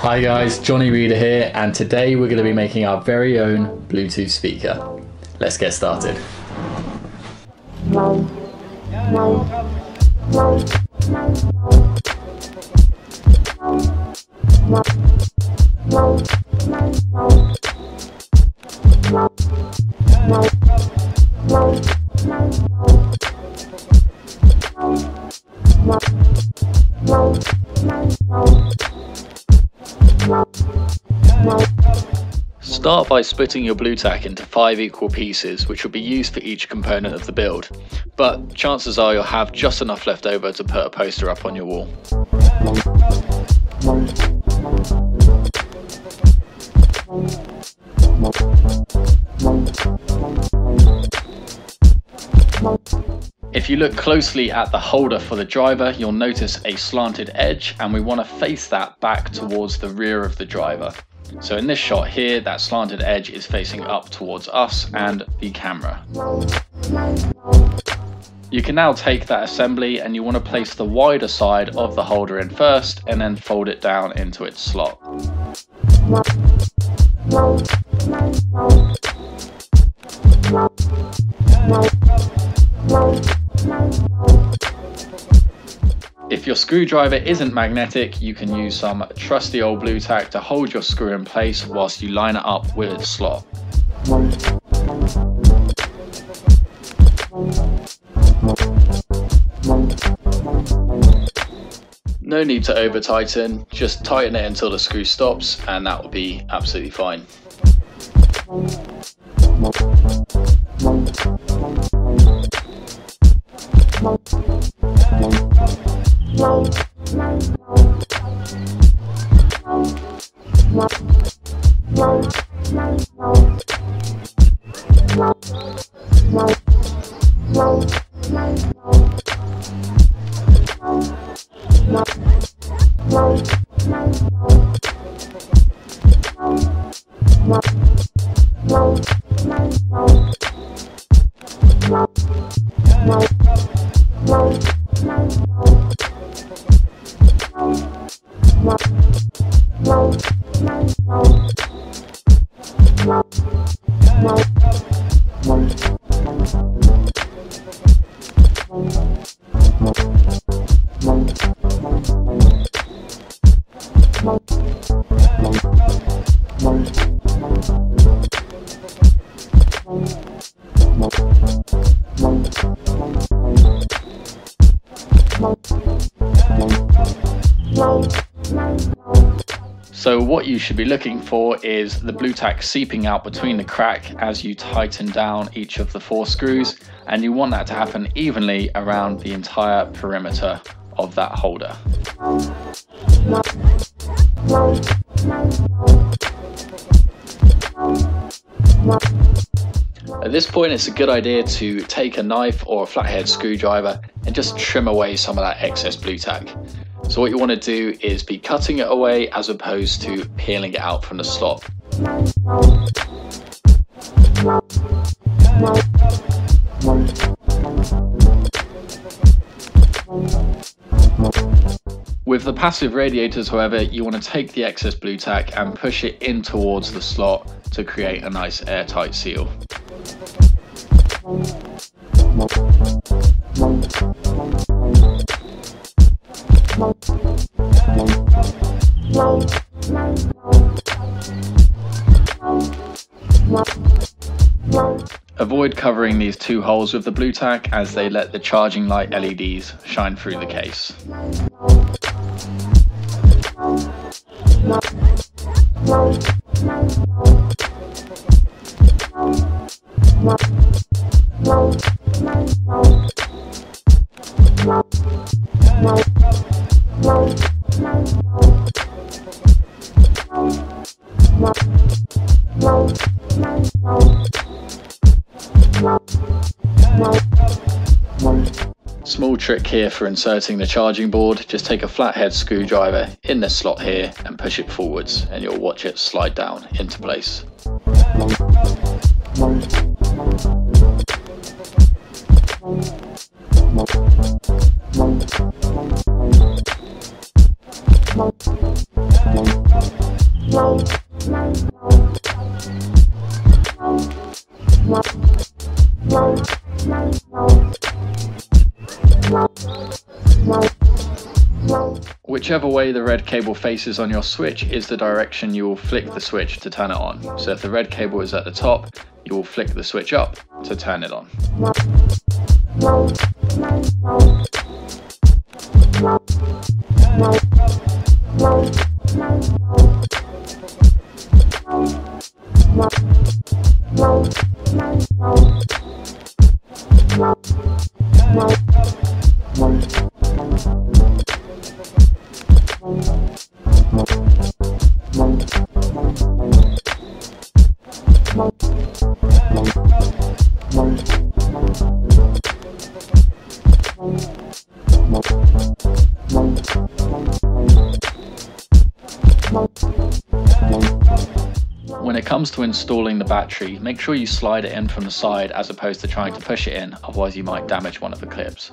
Hi guys, Johnny Reader here, and today we're going to be making our very own Bluetooth speaker. Let's get started. Start by splitting your Blu-Tack into five equal pieces, which will be used for each component of the build. But chances are you'll have just enough left over to put a poster up on your wall. If you look closely at the holder for the driver, you'll notice a slanted edge and we want to face that back towards the rear of the driver. So in this shot here, that slanted edge is facing up towards us and the camera. You can now take that assembly and you want to place the wider side of the holder in first and then fold it down into its slot. Screwdriver isn't magnetic, you can use some trusty old Blu-Tack to hold your screw in place whilst you line it up with its slot. No need to over tighten, just tighten it until the screw stops and that will be absolutely fine won't. So what you should be looking for is the Blu-Tack seeping out between the crack as you tighten down each of the four screws and you want that to happen evenly around the entire perimeter of that holder. At this point it's a good idea to take a knife or a flathead screwdriver and just trim away some of that excess Blu-Tack. So what you want to do is be cutting it away as opposed to peeling it out from the slot. With the passive radiators, however, you want to take the excess Blu-Tack and push it in towards the slot to create a nice airtight seal. Avoid covering these two holes with the Blu-Tack as they let the charging light LEDs shine through the case. Trick here for inserting the charging board, just take a flathead screwdriver in this slot here and push it forwards and you'll watch it slide down into place. Whichever way the red cable faces on your switch is the direction you will flick the switch to turn it on. So if the red cable is at the top, you will flick the switch up to turn it on. Comes to installing the battery, make sure you slide it in from the side as opposed to trying to push it in, otherwise you might damage one of the clips.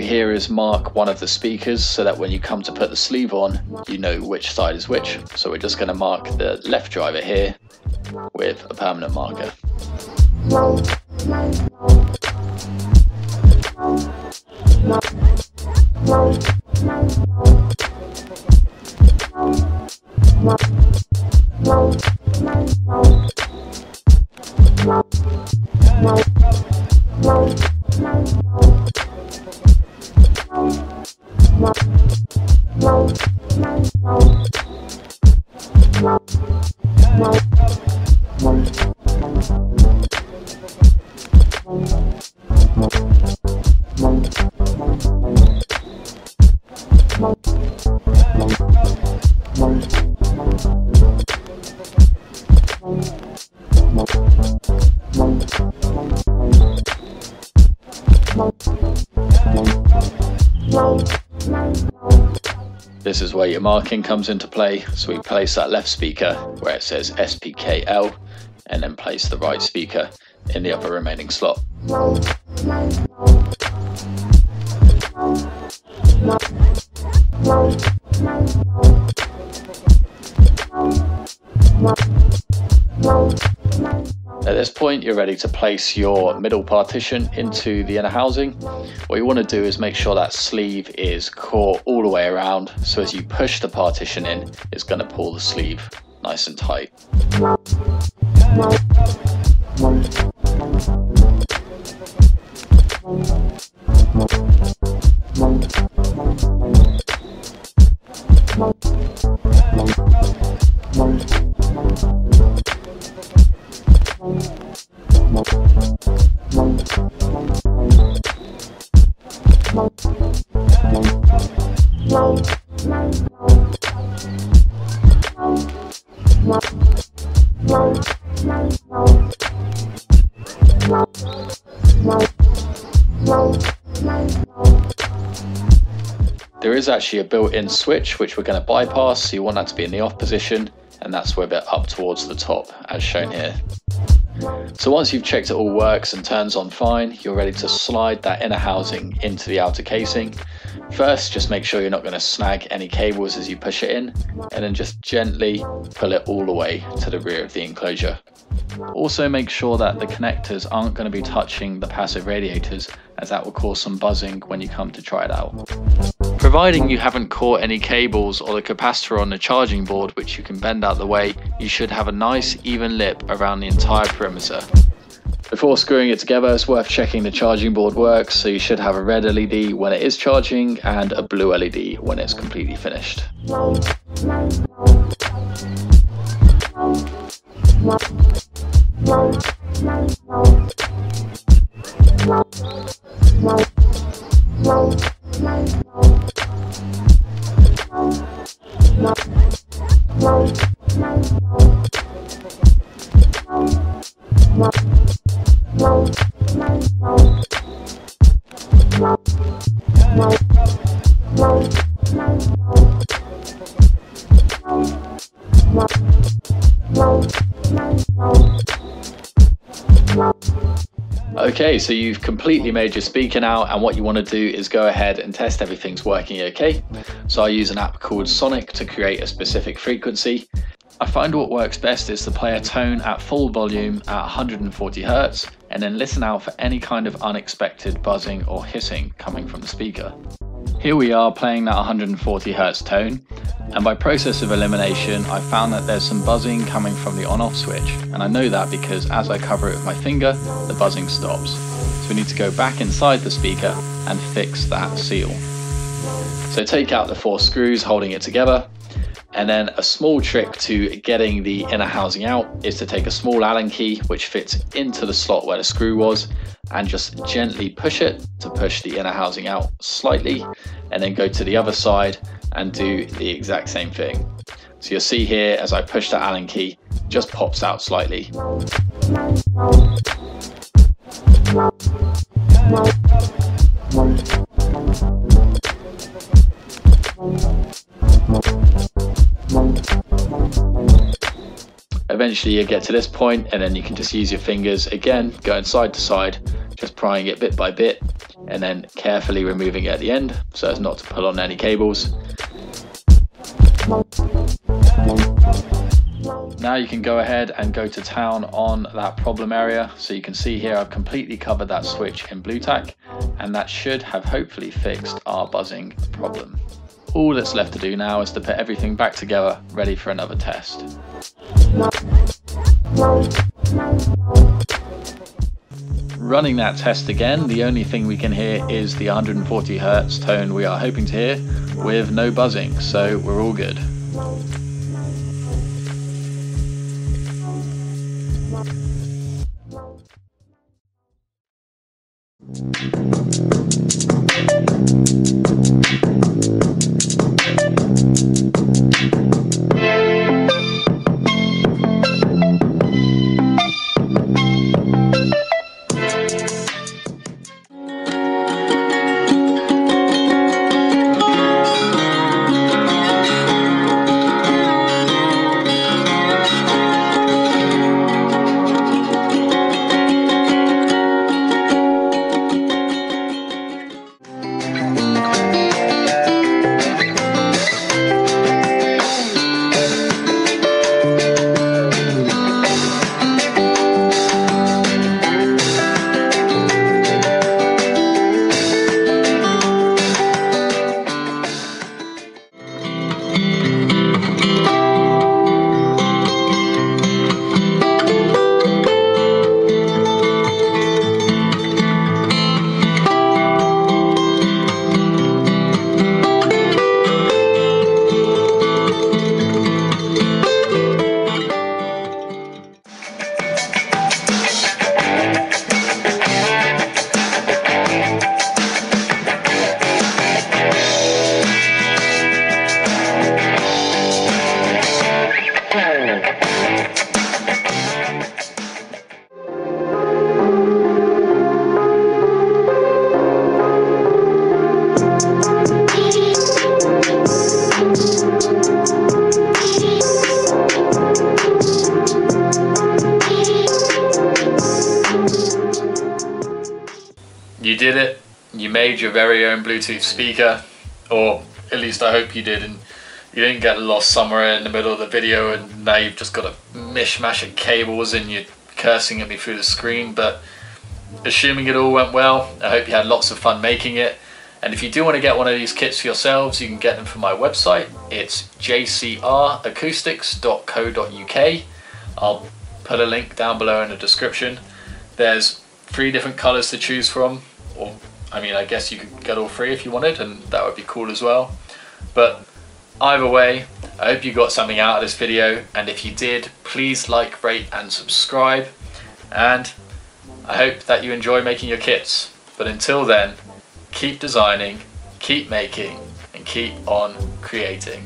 Here is mark one of the speakers so that when you come to put the sleeve on, you know which side is which. So we're just going to mark the left driver here with a permanent marker. This is where your marking comes into play. So we place that left speaker where it says SPKL and then place the right speaker in the upper remaining slot. At this point, you're ready to place your middle partition into the inner housing. What you want to do is make sure that sleeve is caught all the way around. So as you push the partition in, it's going to pull the sleeve nice and tight. There is actually a built-in switch which we're going to bypass, so you want that to be in the off position, and that's with it up towards the top, as shown here. So once you've checked it all works and turns on fine, you're ready to slide that inner housing into the outer casing. First, just make sure you're not going to snag any cables as you push it in, and then just gently pull it all the way to the rear of the enclosure. Also make sure that the connectors aren't going to be touching the passive radiators as that will cause some buzzing when you come to try it out. Providing you haven't caught any cables or the capacitor on the charging board which you can bend out the way, you should have a nice even lip around the entire perimeter. Before screwing it together, it's worth checking the charging board works, so you should have a red LED when it is charging and a blue LED when it's completely finished. Wow. Wow. Wow. Okay, so you've completely made your speaker now and what you want to do is go ahead and test everything's working okay. So I use an app called Sonic to create a specific frequency. I find what works best is to play a tone at full volume at 140 Hz and then listen out for any kind of unexpected buzzing or hissing coming from the speaker. Here we are playing that 140 Hz tone and by process of elimination I found that there's some buzzing coming from the on off switch and I know that because as I cover it with my finger the buzzing stops. So we need to go back inside the speaker and fix that seal. So take out the four screws holding it together and then a small trick to getting the inner housing out is to take a small Allen key which fits into the slot where the screw was and just gently push it to push the inner housing out slightly and then go to the other side and do the exact same thing. So you'll see here as I push the Allen key just pops out slightly. Eventually you get to this point and then you can just use your fingers again, going side to side, just prying it bit by bit and then carefully removing it at the end so as not to pull on any cables. Now you can go ahead and go to town on that problem area. So you can see here I've completely covered that switch in Blu Tack and that should have hopefully fixed our buzzing problem. All that's left to do now is to put everything back together ready for another test. Running that test again, the only thing we can hear is the 140 hertz tone we are hoping to hear with no buzzing, so we're all good. Did it. You made your very own Bluetooth speaker, or at least I hope you did, and you didn't get lost somewhere in the middle of the video and now you've just got a mishmash of cables and you're cursing at me through the screen. But assuming it all went well, I hope you had lots of fun making it. And if you do want to get one of these kits for yourselves, you can get them from my website. It's jcracoustics.co.uk. I'll put a link down below in the description. There's three different colors to choose from, or I mean, I guess you could get all three if you wanted, and that would be cool as well. But either way, I hope you got something out of this video, and if you did, please like, rate, and subscribe. And I hope that you enjoy making your kits. But until then, keep designing, keep making, and keep on creating.